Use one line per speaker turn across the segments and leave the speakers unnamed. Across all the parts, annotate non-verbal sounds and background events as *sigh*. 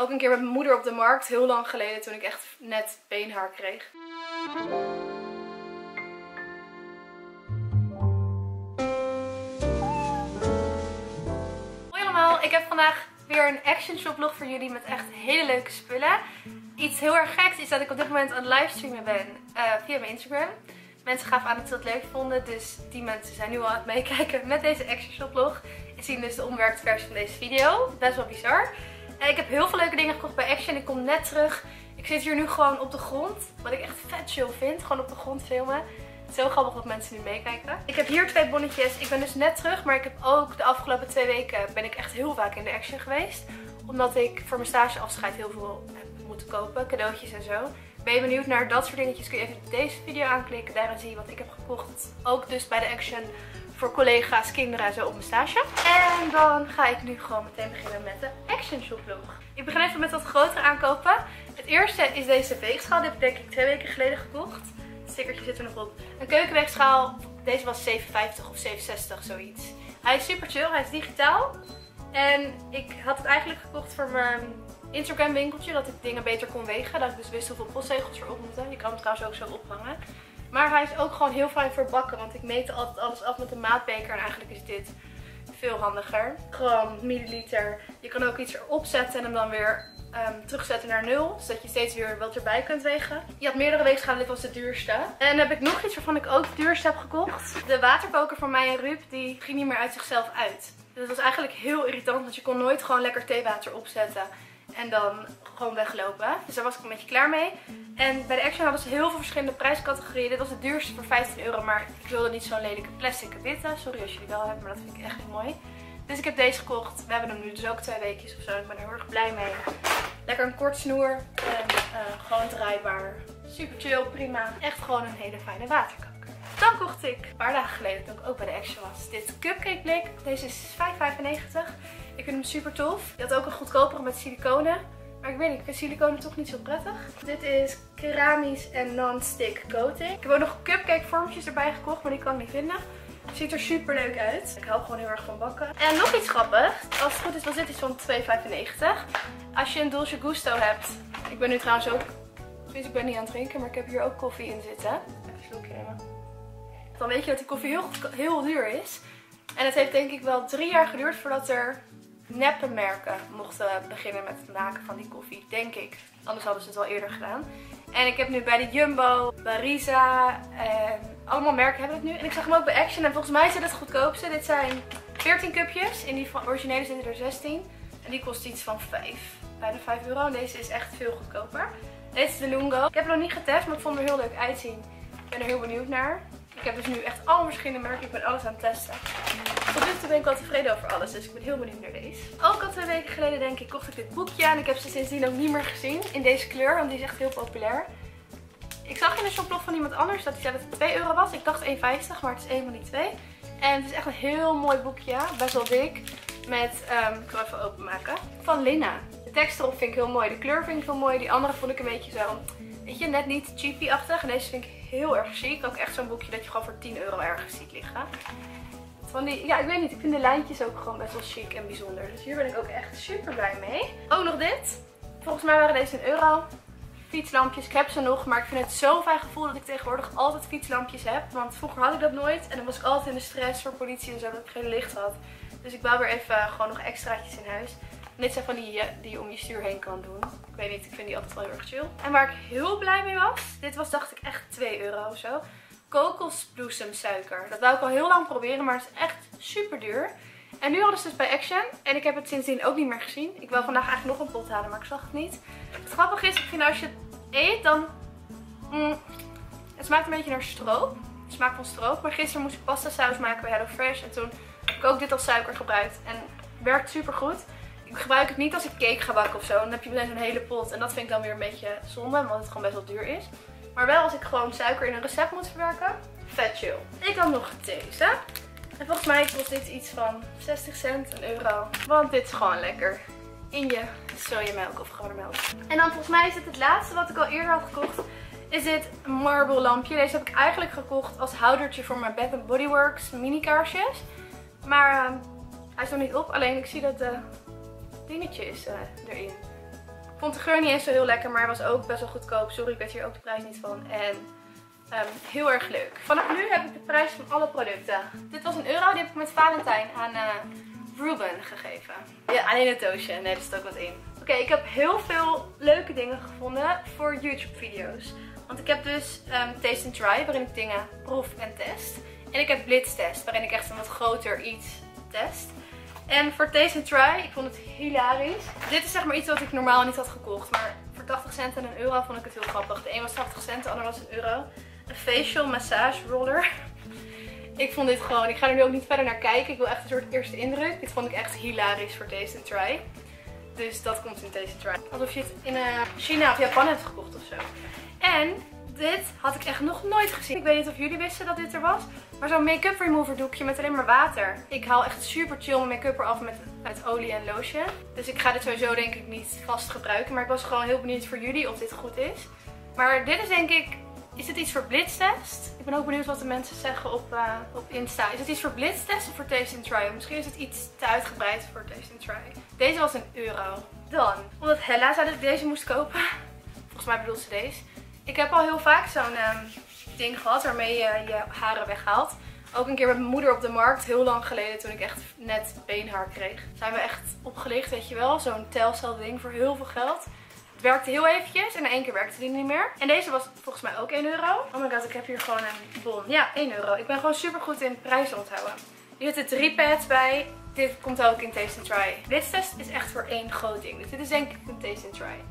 Ook een keer met mijn moeder op de markt, heel lang geleden, toen ik echt net beenhaar kreeg. Hoi allemaal, ik heb vandaag weer een action shoplog voor jullie met echt hele leuke spullen. Iets heel erg geks is dat ik op dit moment aan het livestreamen ben uh, via mijn Instagram. Mensen gaven aan dat ze het leuk vonden, dus die mensen zijn nu al aan het meekijken met deze action shoplog. En zien dus de omwerkte versie van deze video. Best wel bizar. Ik heb heel veel leuke dingen gekocht bij Action. Ik kom net terug. Ik zit hier nu gewoon op de grond. Wat ik echt vet chill vind. Gewoon op de grond filmen. Zo grappig dat mensen nu meekijken. Ik heb hier twee bonnetjes. Ik ben dus net terug. Maar ik heb ook de afgelopen twee weken ben ik echt heel vaak in de Action geweest. Omdat ik voor mijn stageafscheid heel veel heb moeten kopen. Cadeautjes en zo. Ben je benieuwd naar dat soort dingetjes kun je even deze video aanklikken. Daarin zie je wat ik heb gekocht. Ook dus bij de Action voor collega's, kinderen en zo op mijn stage. En dan ga ik nu gewoon meteen beginnen met de Action Shoplog. Ik begin even met wat grotere aankopen. Het eerste is deze weegschaal. Dit heb ik denk ik twee weken geleden gekocht. Het stickertje zit er nog op. Een keukenweegschaal. Deze was 7,50 of 7,60 zoiets. Hij is super chill. Hij is digitaal. En ik had het eigenlijk gekocht voor mijn Instagram winkeltje. Dat ik dingen beter kon wegen. Dat ik dus wist hoeveel postzegels erop moeten. Je kan hem trouwens ook zo ophangen. Maar hij is ook gewoon heel fijn voor bakken. Want ik meet altijd alles af met een maatbeker. En eigenlijk is dit veel handiger. Gram, milliliter. Je kan ook iets erop zetten en hem dan weer um, terugzetten naar nul. Zodat je steeds weer wat erbij kunt wegen. Je had meerdere weegschalen. Dit was de duurste. En heb ik nog iets waarvan ik ook het duurste heb gekocht. De waterkoker van mij en Ruud. Die ging niet meer uit zichzelf uit. Dus dat was eigenlijk heel irritant. Want je kon nooit gewoon lekker theewater opzetten. En dan gewoon weglopen. Dus daar was ik een beetje klaar mee. En bij de Action hadden ze heel veel verschillende prijscategorieën. Dit was het duurste voor 15 euro. Maar ik wilde niet zo'n lelijke plastic witte. Sorry als jullie wel hebben, maar dat vind ik echt niet mooi. Dus ik heb deze gekocht. We hebben hem nu dus ook twee weekjes of zo. Ik ben er heel erg blij mee. Lekker een kort snoer. En uh, gewoon draaibaar. Super chill, prima. Echt gewoon een hele fijne waterkoker. Dan kocht ik een paar dagen geleden toen ik ook bij de Action was. Dit cupcake blik. Deze is 5,95. Ik vind hem super tof. Je had ook een goedkopere met siliconen. Maar ik weet niet, ik vind siliconen toch niet zo prettig. Dit is keramisch en non-stick coating. Ik heb ook nog cupcake vormpjes erbij gekocht, maar die kan ik niet vinden. Ziet er super leuk uit. Ik hou gewoon heel erg van bakken. En nog iets grappigs. Als het goed is, was dit iets van 2,95. Als je een Dolce Gusto hebt. Ik ben nu trouwens ook... Ik ben niet aan het drinken, maar ik heb hier ook koffie in zitten. Even een slokje. Dan weet je dat die koffie heel, heel duur is. En het heeft denk ik wel drie jaar geduurd voordat er neppe merken mochten beginnen met het maken van die koffie. Denk ik. Anders hadden ze het al eerder gedaan. En ik heb nu bij de Jumbo, Barisa en allemaal merken hebben het nu. En ik zag hem ook bij Action en volgens mij het het goedkoopste. Dit zijn 14 cupjes. In die van originele zitten er 16. En die kost iets van 5. Bijna 5 euro. En deze is echt veel goedkoper. Deze is de Lungo. Ik heb hem nog niet getest, maar ik vond hem er heel leuk uitzien. Ik ben er heel benieuwd naar. Ik heb dus nu echt alle verschillende merken. Ik ben alles aan het testen. Toe ben ik wel tevreden over alles. Dus ik ben heel benieuwd naar deze. Ook al twee weken geleden denk ik kocht ik dit boekje. En ik heb ze sindsdien ook niet meer gezien. In deze kleur. Want die is echt heel populair. Ik zag in de shoplog van iemand anders dat hij zei dat het 2 euro was. Ik dacht 1,50. Maar het is 1 van die 2. En het is echt een heel mooi boekje. Best wel dik. Met, um, ik ga even openmaken. Van Lina. De tekst erop vind ik heel mooi. De kleur vind ik heel mooi. Die andere vond ik een beetje zo, weet je, net niet cheapy-achtig. En deze vind ik heel erg chic. Ook echt zo'n boekje dat je gewoon voor 10 euro ergens ziet liggen. Van die, ja, ik weet niet. Ik vind de lijntjes ook gewoon best wel chic en bijzonder. Dus hier ben ik ook echt super blij mee. Ook nog dit. Volgens mij waren deze een euro. Fietslampjes. Ik heb ze nog. Maar ik vind het zo fijn gevoel dat ik tegenwoordig altijd fietslampjes heb. Want vroeger had ik dat nooit. En dan was ik altijd in de stress voor politie en zo dat ik geen licht had. Dus ik wou weer even gewoon nog extraatjes in huis. Dit zijn van die, die je om je stuur heen kan doen. Weet niet, ik vind die altijd wel heel erg chill. En waar ik heel blij mee was. Dit was dacht ik echt 2 euro of zo kokosbloesemsuiker. Dat wou ik al heel lang proberen, maar het is echt super duur. En nu hadden ze dus bij Action. En ik heb het sindsdien ook niet meer gezien. Ik wil vandaag eigenlijk nog een pot halen, maar ik zag het niet. Het grappige is, ik vind als je het eet, dan... Mm, het smaakt een beetje naar stroop. Het smaakt van stroop. Maar gisteren moest ik pasta saus maken bij HelloFresh. En toen heb ik ook dit als suiker gebruikt. En het werkt super goed. Ik gebruik het niet als ik cake ga bakken of zo. Dan heb je meteen zo'n hele pot. En dat vind ik dan weer een beetje zonde, omdat het gewoon best wel duur is. Maar wel als ik gewoon suiker in een recept moet verwerken. Vet chill. Ik had nog deze. En volgens mij kost dit iets van 60 cent, een euro. Want dit is gewoon lekker. In je sojamelk of gewone melk. En dan volgens mij is dit het laatste wat ik al eerder had gekocht. Is dit marble lampje. Deze heb ik eigenlijk gekocht als houdertje voor mijn Bath Body Works mini kaarsjes. Maar uh, hij is niet op. Alleen ik zie dat de dingetje is uh, erin. vond de geur niet eens zo heel lekker, maar was ook best wel goedkoop. Sorry, ik weet hier ook de prijs niet van. En ehm, heel erg leuk. Vanaf nu heb ik de prijs van alle producten. Dit was een euro, die heb ik met Valentijn aan uh, Ruben gegeven. Ja, alleen het doosje. Nee, er zit ook wat in. Oké, ik heb heel veel leuke dingen gevonden voor YouTube video's. Want ik heb dus um, Taste and Try, waarin ik dingen proef en test. En ik heb Blitz test, waarin ik echt een wat groter iets test. En voor and Try, ik vond het hilarisch. Dit is zeg maar iets wat ik normaal niet had gekocht. Maar voor 80 cent en een euro vond ik het heel grappig. De een was 80 cent, de ander was een euro. Een facial massage roller. *laughs* Ik vond dit gewoon, ik ga er nu ook niet verder naar kijken. Ik wil echt een soort eerste indruk. Dit vond ik echt hilarisch voor and Try. Dus dat komt in and Try. Alsof je het in uh, China of Japan hebt gekocht of zo. En dit had ik echt nog nooit gezien. Ik weet niet of jullie wisten dat dit er was. Maar zo'n make-up remover doekje met alleen maar water. Ik haal echt super chill mijn make-up eraf met, met olie en lotion. Dus ik ga dit sowieso denk ik niet vast gebruiken. Maar ik was gewoon heel benieuwd voor jullie of dit goed is. Maar dit is denk ik... Is dit iets voor blitztest? Ik ben ook benieuwd wat de mensen zeggen op, uh, op Insta. Is het iets voor blitztest of voor taste and try? Misschien is het iets te uitgebreid voor taste and try. Deze was een euro. Dan, omdat Hella zei dat ik deze moest kopen. *laughs* Volgens mij bedoelt ze deze. Ik heb al heel vaak zo'n um, ding gehad waarmee je je haren weghaalt. Ook een keer met mijn moeder op de markt, heel lang geleden toen ik echt net beenhaar kreeg. Zijn we echt opgelicht, weet je wel. Zo'n telcel ding voor heel veel geld. Het werkte heel eventjes en na één keer werkte die niet meer. En deze was volgens mij ook 1 euro. Oh my god, ik heb hier gewoon een bon. Ja, 1 euro. Ik ben gewoon super goed in prijzen onthouden. Hier zitten drie pads bij. Dit komt ook in Taste and Try. Dit test is echt voor één groot ding. Dus dit is denk ik een Taste and Try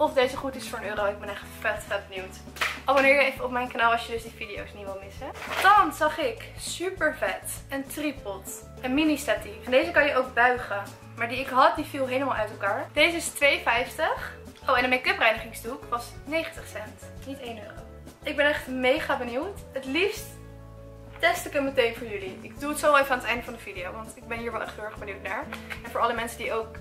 of deze goed is voor een euro. Ik ben echt vet vet benieuwd. Abonneer je even op mijn kanaal als je dus die video's niet wil missen. Dan zag ik, super vet, een tripod. Een mini statief. En deze kan je ook buigen. Maar die ik had, die viel helemaal uit elkaar. Deze is 2,50. Oh, en de make-up reinigingsdoek was 90 cent. Niet 1 euro. Ik ben echt mega benieuwd. Het liefst test ik hem meteen voor jullie. Ik doe het zo even aan het einde van de video. Want ik ben hier wel echt heel erg benieuwd naar. En voor alle mensen die ook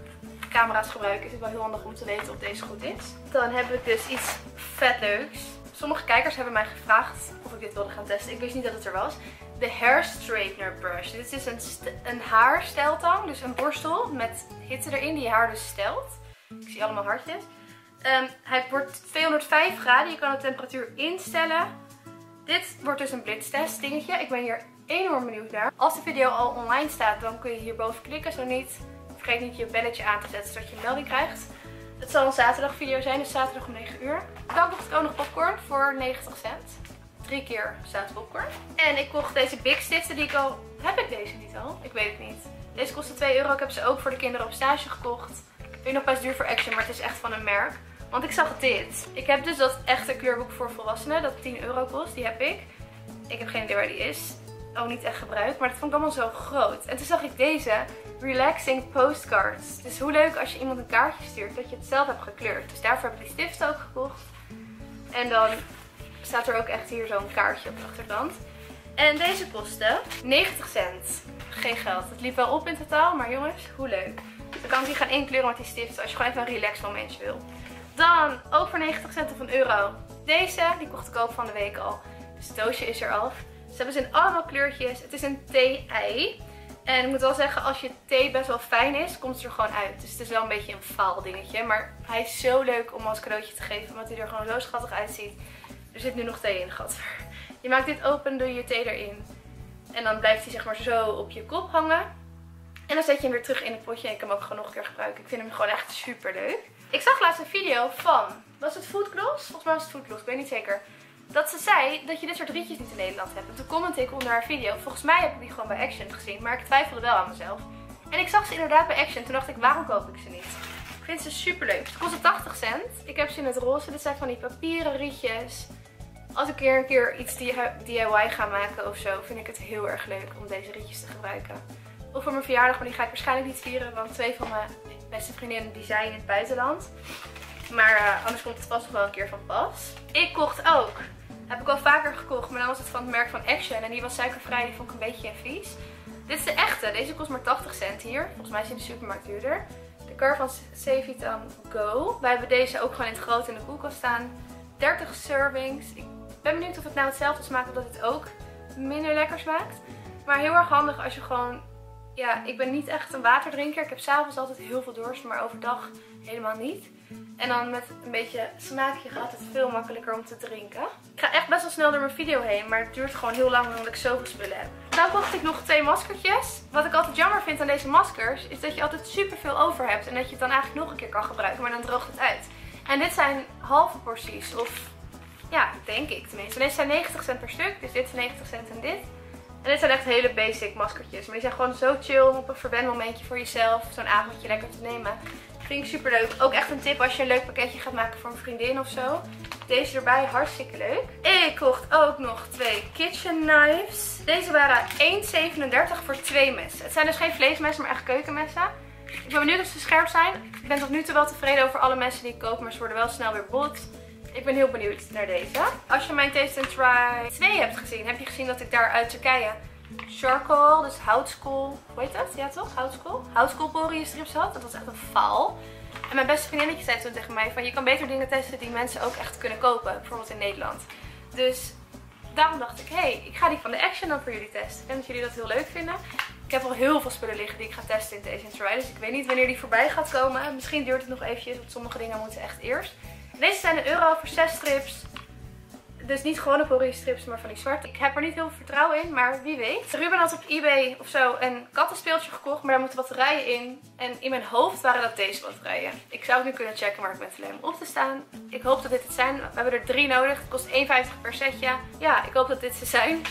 camera's gebruiken is het wel heel handig om te weten of deze goed is. Dan heb ik dus iets vet leuks. Sommige kijkers hebben mij gevraagd of ik dit wilde gaan testen. Ik wist niet dat het er was. De Hair Straightener Brush. Dit is een, een haarsteltang, dus een borstel met hitte erin die je haar dus stelt. Ik zie allemaal hartjes. Um, hij wordt 205 graden. Je kan de temperatuur instellen. Dit wordt dus een blitztest dingetje. Ik ben hier enorm benieuwd naar. Als de video al online staat, dan kun je hierboven klikken. Zo niet, vergeet niet je belletje aan te zetten zodat je een melding krijgt. Het zal een zaterdag video zijn, dus zaterdag om 9 uur. Dan kocht ik ook nog popcorn voor 90 cent. Drie keer popcorn. En ik kocht deze Big Stiften die ik al... Heb ik deze niet al? Ik weet het niet. Deze kostte 2 euro. Ik heb ze ook voor de kinderen op stage gekocht. Vind nog best duur voor Action, maar het is echt van een merk. Want ik zag dit. Ik heb dus dat echte kleurboek voor volwassenen. Dat 10 euro kost. Die heb ik. Ik heb geen idee waar die is niet echt gebruikt. Maar dat vond ik allemaal zo groot. En toen zag ik deze Relaxing Postcards. Dus hoe leuk als je iemand een kaartje stuurt dat je het zelf hebt gekleurd. Dus daarvoor heb ik die stift ook gekocht. En dan staat er ook echt hier zo'n kaartje op de achterkant. En deze kostte 90 cent. Geen geld. Het liep wel op in totaal, maar jongens, hoe leuk. Dan kan ik die gaan inkleuren met die stift als je gewoon even een relax momentje wil. Dan, voor 90 cent of een euro. Deze, die kocht ik ook van de week al. Dus het doosje is er af. Ze hebben ze in allemaal kleurtjes. Het is een thee-ei. En ik moet wel zeggen, als je thee best wel fijn is, komt het er gewoon uit. Dus het is wel een beetje een faal dingetje. Maar hij is zo leuk om als cadeautje te geven, omdat hij er gewoon zo schattig uitziet. Er zit nu nog thee in, gat. Je maakt dit open, doe je thee erin. En dan blijft hij zeg maar zo op je kop hangen. En dan zet je hem weer terug in het potje. En ik kan hem ook gewoon nog een keer gebruiken. Ik vind hem gewoon echt super leuk. Ik zag laatst een video van, was het Foodgloss? Volgens mij was het Foodgloss, ik weet niet zeker dat ze zei dat je dit soort rietjes niet in Nederland hebt. En toen commentte ik onder haar video. Volgens mij heb ik die gewoon bij Action gezien, maar ik twijfelde wel aan mezelf. En ik zag ze inderdaad bij Action. Toen dacht ik, waarom koop ik ze niet? Ik vind ze super leuk. Ze kosten 80 cent. Ik heb ze in het roze. Dit zijn van die papieren rietjes. Als ik een keer iets DIY ga maken of zo, vind ik het heel erg leuk om deze rietjes te gebruiken. Of voor mijn verjaardag, maar die ga ik waarschijnlijk niet vieren, want twee van mijn beste vriendinnen die zijn in het buitenland. Maar uh, anders komt het vast nog wel een keer van pas. Ik kocht ook heb ik al vaker gekocht, maar dan was het van het merk van Action. En die was suikervrij, die vond ik een beetje vies. Dit is de echte. Deze kost maar 80 cent hier. Volgens mij is in de supermarkt duurder. De kar van Cevitan Go. Wij hebben deze ook gewoon in het groot in de koelkast staan. 30 servings. Ik ben benieuwd of het nou hetzelfde smaakt of dat het ook minder lekker smaakt. Maar heel erg handig als je gewoon... Ja, ik ben niet echt een waterdrinker. Ik heb s'avonds altijd heel veel dorst, maar overdag helemaal niet. En dan met een beetje smaakje gaat het veel makkelijker om te drinken. Ik ga echt best wel snel door mijn video heen, maar het duurt gewoon heel lang omdat ik zoveel spullen heb. Nou kocht ik nog twee maskertjes. Wat ik altijd jammer vind aan deze maskers, is dat je altijd super veel over hebt. En dat je het dan eigenlijk nog een keer kan gebruiken, maar dan droogt het uit. En dit zijn halve porties, of ja, denk ik tenminste. deze zijn 90 cent per stuk, dus dit is 90 cent en dit. En dit zijn echt hele basic maskertjes. Maar die zijn gewoon zo chill op een verwenmomentje voor jezelf. Zo'n avondje lekker te nemen. Vind ik super leuk. Ook echt een tip als je een leuk pakketje gaat maken voor een vriendin of zo. Deze erbij, hartstikke leuk. Ik kocht ook nog twee kitchen knives. Deze waren 1,37 voor twee messen. Het zijn dus geen vleesmessen, maar echt keukenmessen. Ik ben benieuwd of ze scherp zijn. Ik ben tot nu toe wel tevreden over alle messen die ik koop, maar ze worden wel snel weer bot. Ik ben heel benieuwd naar deze. Als je mijn Taste and Try 2 hebt gezien, heb je gezien dat ik daar uit Turkije charcoal, dus houtskool, hoe heet dat? Ja toch? Houtskool? Houtskool strips had. Dat was echt een faal. En mijn beste vriendinnetje zei toen tegen mij van je kan beter dingen testen die mensen ook echt kunnen kopen. Bijvoorbeeld in Nederland. Dus daarom dacht ik, hé, hey, ik ga die van de Action dan voor jullie testen. Ik denk dat jullie dat heel leuk vinden. Ik heb al heel veel spullen liggen die ik ga testen in and Try. Dus ik weet niet wanneer die voorbij gaat komen. Misschien duurt het nog eventjes, want sommige dingen moeten echt eerst. Deze zijn een euro voor 6 strips. Dus niet gewone Pori strips, maar van die zwarte. Ik heb er niet heel veel vertrouwen in, maar wie weet. Ruben had op eBay of zo een kattenspeeltje gekocht, maar daar moeten batterijen in. En in mijn hoofd waren dat deze batterijen. Ik zou het nu kunnen checken, maar ik ben te lui om op te staan. Ik hoop dat dit het zijn. We hebben er drie nodig. Het kost 1,50 per setje. Ja, ik hoop dat dit ze zijn.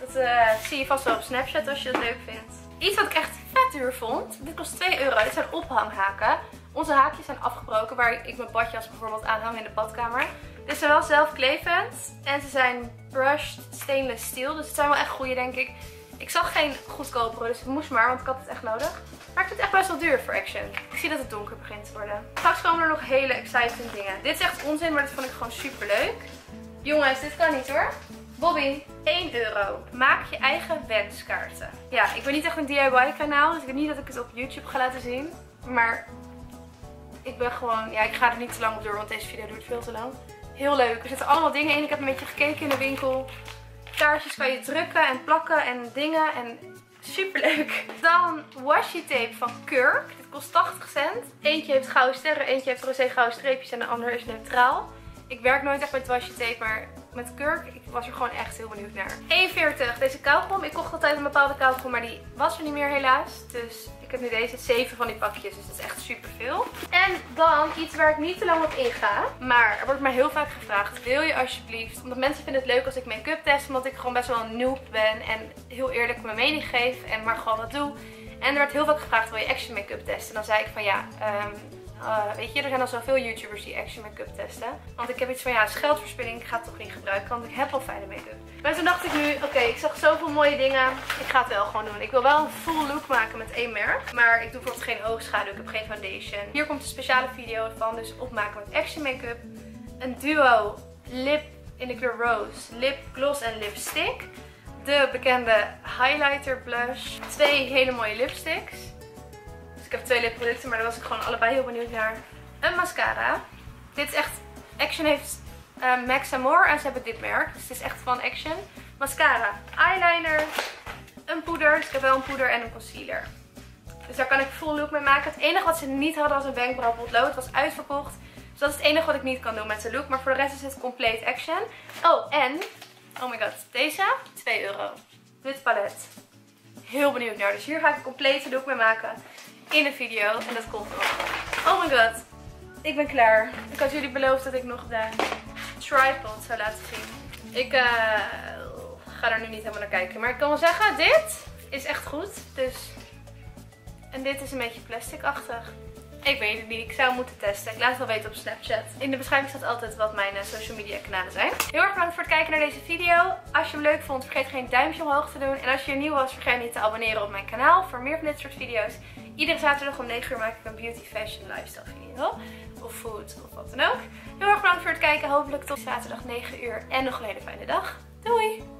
Dat uh, zie je vast wel op Snapchat als je het leuk vindt. Iets wat ik echt vet duur vond. Dit kost 2 euro. Dit zijn ophanghaken. Onze haakjes zijn afgebroken waar ik mijn badjas bijvoorbeeld aanhang in de badkamer. Dit zijn wel zelfklevend en ze zijn brushed stainless steel. Dus het zijn wel echt goede denk ik. Ik zag geen goedkopere, dus het moest maar, want ik had het echt nodig. Maar ik vind het echt best wel duur voor Action. Ik zie dat het donker begint te worden. Straks komen er nog hele exciting dingen. Dit is echt onzin, maar dat vond ik gewoon super leuk. Jongens, dit kan niet hoor. Bobby, 1 euro. Maak je eigen wenskaarten. Ja, ik ben niet echt een DIY kanaal, dus ik weet niet dat ik het op YouTube ga laten zien. Maar ik ben gewoon, ja ik ga er niet te lang op door, want deze video duurt veel te lang. Heel leuk. Er zitten allemaal dingen in. Ik heb een beetje gekeken in de winkel. Kaartjes kan je drukken en plakken en dingen. En super leuk. Dan washi tape van Kirk. Dit kost 80 cent. Eentje heeft gouden sterren, eentje heeft roze gouden streepjes en de andere is neutraal. Ik werk nooit echt met washi tape, maar met Kirk. Ik was er gewoon echt heel benieuwd naar. 1,40 deze kauwgom. Ik kocht altijd een bepaalde kauwgom, maar die was er niet meer helaas. Dus ik heb nu deze 7 van die pakjes, dus dat is echt super veel. En dan iets waar ik niet te lang op inga. Maar er wordt mij heel vaak gevraagd, wil je alsjeblieft, omdat mensen vinden het leuk als ik make-up test, omdat ik gewoon best wel een noob ben en heel eerlijk mijn mening geef en maar gewoon wat doe. En er werd heel vaak gevraagd, wil je action make-up testen? En dan zei ik van ja, um, uh, weet je, er zijn al zoveel YouTubers die action make-up testen. Want ik heb iets van, ja, scheldverspilling, ik ga het toch niet gebruiken, want ik heb al fijne make-up. Maar toen dacht ik nu, oké, ik zag zoveel mooie dingen. Ik ga het wel gewoon doen. Ik wil wel een full look maken met één merk. Maar ik doe bijvoorbeeld geen oogschaduw, ik heb geen foundation. Hier komt een speciale video van, dus opmaken met action make-up. Een duo lip in de kleur rose, lip gloss en lipstick. De bekende highlighter blush. Twee hele mooie lipsticks ik heb twee lipproducten, maar daar was ik gewoon allebei heel benieuwd naar. Een mascara. Dit is echt... Action heeft uh, Max More en ze hebben dit merk. Dus het is echt van Action. Mascara, eyeliner, een poeder. Dus ik heb wel een poeder en een concealer. Dus daar kan ik full look mee maken. Het enige wat ze niet hadden was een wenkbrauwpotlood. Het was uitverkocht. Dus dat is het enige wat ik niet kan doen met zijn look. Maar voor de rest is het compleet Action. Oh, en... Oh my god. Deze? 2 euro. Dit palet. Heel benieuwd naar. Dus hier ga ik een complete look mee maken in een video. En dat komt nog. Oh my god. Ik ben klaar. Ik had jullie beloofd dat ik nog de tripod zou laten zien. Ik uh, ga er nu niet helemaal naar kijken. Maar ik kan wel zeggen, dit is echt goed. Dus... En dit is een beetje plasticachtig. Ik weet het niet. Ik zou moeten testen. Ik laat het wel weten op Snapchat. In de beschrijving staat altijd wat mijn eh, social media kanalen zijn. Heel erg bedankt voor het kijken naar deze video. Als je hem leuk vond, vergeet geen duimpje omhoog te doen. En als je nieuw was, vergeet niet te abonneren op mijn kanaal voor meer van dit soort video's. Iedere zaterdag om 9 uur maak ik een beauty, fashion, lifestyle video. Of food, of wat dan ook. Heel erg bedankt voor het kijken. Hopelijk tot zaterdag 9 uur. En nog een hele fijne dag. Doei!